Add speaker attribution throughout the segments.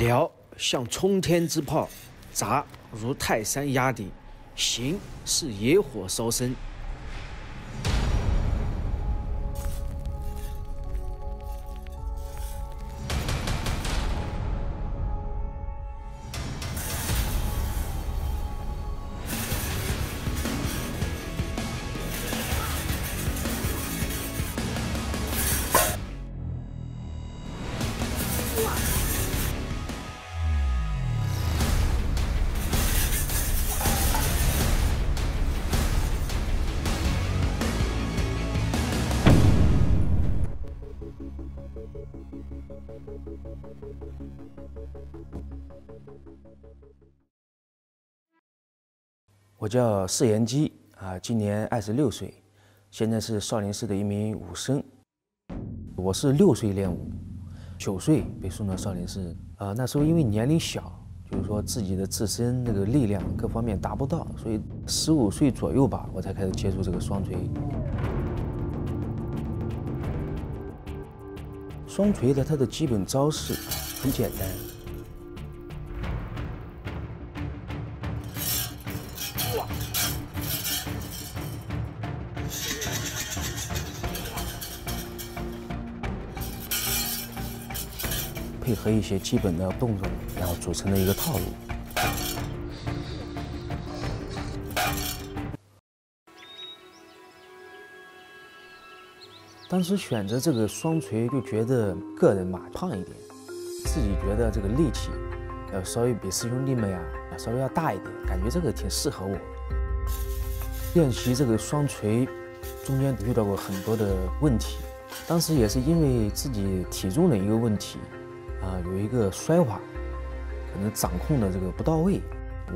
Speaker 1: 燎像冲天之炮，砸如泰山压顶，行是野火烧身。我叫释延基啊，今年二十六岁，现在是少林寺的一名武僧。我是六岁练武，九岁被送到少林寺。啊，那时候因为年龄小，就是说自己的自身那个力量各方面达不到，所以十五岁左右吧，我才开始接触这个双锤。双锤的它的基本招式很简单。配合一些基本的动作，然后组成的一个套路。当时选择这个双锤，就觉得个人嘛胖一点，自己觉得这个力气要稍微比师兄弟们呀稍微要大一点，感觉这个挺适合我。练习这个双锤，中间遇到过很多的问题，当时也是因为自己体重的一个问题。啊，有一个摔法，可能掌控的这个不到位。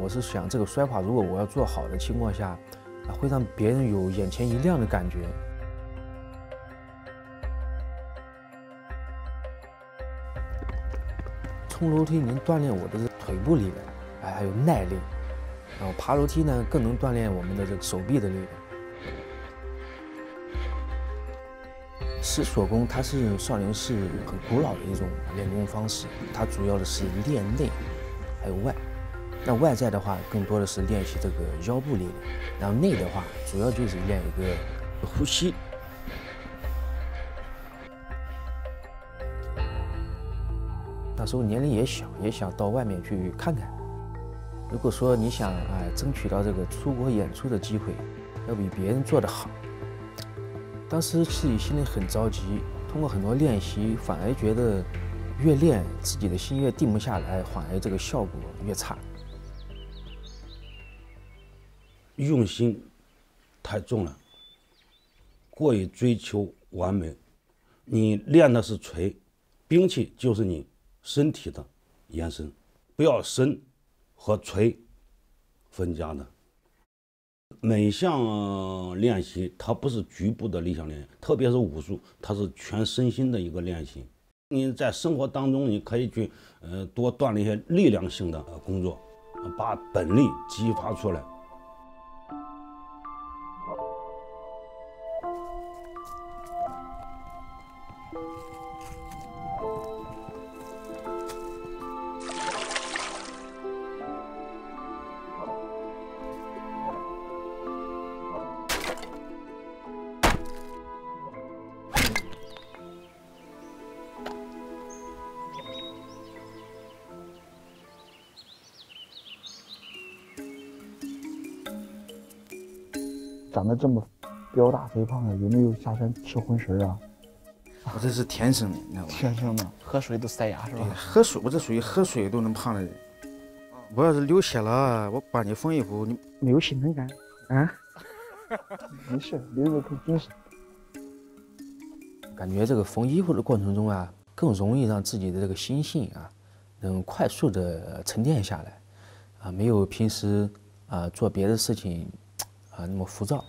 Speaker 1: 我是想，这个摔法如果我要做好的情况下，会让别人有眼前一亮的感觉。冲楼梯能锻炼我的腿部力量，哎，还有耐力。然后爬楼梯呢，更能锻炼我们的这个手臂的力量。石锁功，它是少林寺很古老的一种练功方式。它主要的是练内，还有外。那外在的话，更多的是练习这个腰部力量；然后内的话，主要就是练一个呼吸。那时候年龄也小，也想到外面去看看。如果说你想哎争取到这个出国演出的机会，要比别人做得好。当时自己心里很着急，通过很多练习，反而觉得越练自己的心越定不下来，反而这个效果越差。
Speaker 2: 用心太重了，过于追求完美。你练的是锤，兵器就是你身体的延伸，不要身和锤分家的。每项练习，它不是局部的力量练习，特别是武术，它是全身心的一个练习。你在生活当中，你可以去呃多锻炼一些力量性的工作，把本力激发出来。
Speaker 3: 长得这么膘大肥胖的，有没有下山吃荤食啊？
Speaker 1: 我这是天生的，你知道吗？
Speaker 3: 天生的，喝水都塞牙是吧？
Speaker 1: 喝水，我这属于喝水都能胖的人。我要是流血了，我把你缝一补，你
Speaker 3: 没有心疼感啊？没事，留着可精神。
Speaker 1: 感觉这个缝衣服的过程中啊，更容易让自己的这个心性啊，能快速的沉淀下来，啊，没有平时啊做别的事情。啊，那么浮躁。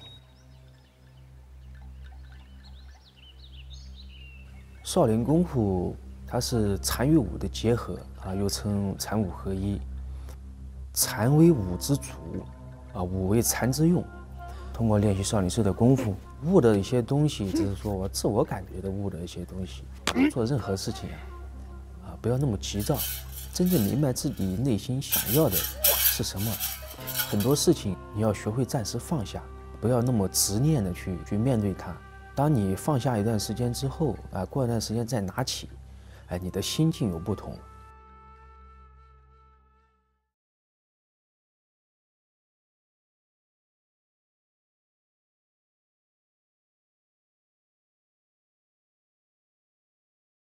Speaker 1: 少林功夫它是禅与武的结合啊，又称禅武合一。禅为武之主，啊，武为禅之用。通过练习少林寺的功夫，悟的一些东西，只是说我自我感觉的悟的一些东西。做任何事情啊，啊，不要那么急躁，真正明白自己内心想要的是什么。很多事情你要学会暂时放下，不要那么执念的去去面对它。当你放下一段时间之后，啊，过一段时间再拿起，哎，你的心境有不同。